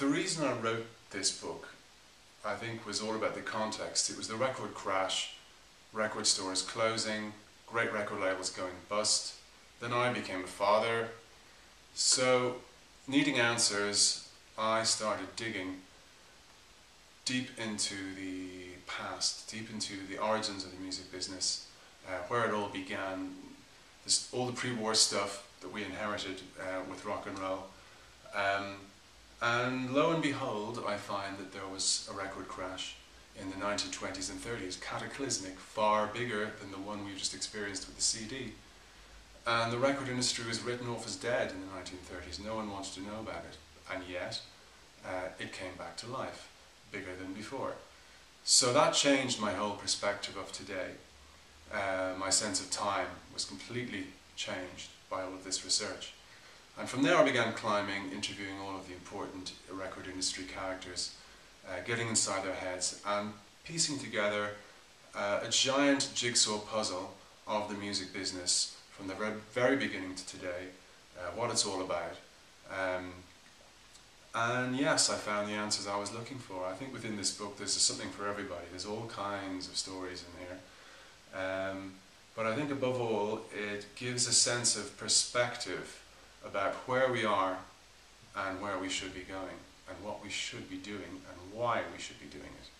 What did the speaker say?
The reason I wrote this book, I think, was all about the context. It was the record crash, record stores closing, great record labels going bust. Then I became a father. So, needing answers, I started digging deep into the past, deep into the origins of the music business, uh, where it all began, this, all the pre-war stuff that we inherited uh, with rock and roll. Um, and behold, I find that there was a record crash in the 1920s and 30s, cataclysmic, far bigger than the one we've just experienced with the CD. And the record industry was written off as dead in the 1930s. No one wanted to know about it. And yet, uh, it came back to life, bigger than before. So that changed my whole perspective of today. Uh, my sense of time was completely changed by all of this research. And from there I began climbing, interviewing all of the important record industry characters, uh, getting inside their heads and piecing together uh, a giant jigsaw puzzle of the music business from the very beginning to today, uh, what it's all about. Um, and yes, I found the answers I was looking for. I think within this book there's something for everybody. There's all kinds of stories in here. Um, but I think above all, it gives a sense of perspective about where we are and where we should be going and what we should be doing and why we should be doing it.